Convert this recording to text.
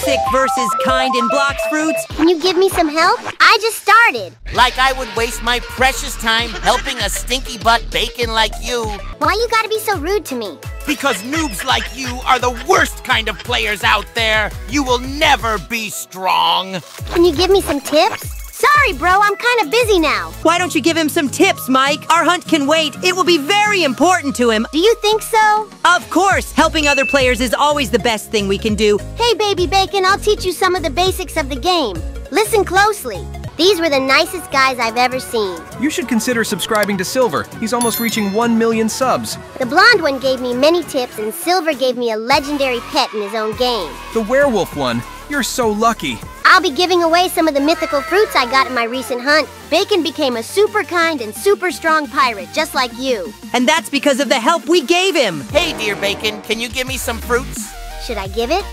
toxic versus kind in Blox Fruits? Can you give me some help? I just started. Like I would waste my precious time helping a stinky butt bacon like you. Why you gotta be so rude to me? Because noobs like you are the worst kind of players out there. You will never be strong. Can you give me some tips? Sorry, bro, I'm kind of busy now. Why don't you give him some tips, Mike? Our hunt can wait. It will be very important to him. Do you think so? Of course, helping other players is always the best thing we can do. Hey, baby bacon, I'll teach you some of the basics of the game. Listen closely. These were the nicest guys I've ever seen. You should consider subscribing to Silver. He's almost reaching 1 million subs. The blonde one gave me many tips, and Silver gave me a legendary pet in his own game. The werewolf one. You're so lucky. I'll be giving away some of the mythical fruits I got in my recent hunt. Bacon became a super kind and super strong pirate, just like you. And that's because of the help we gave him. Hey, dear bacon, can you give me some fruits? Should I give it?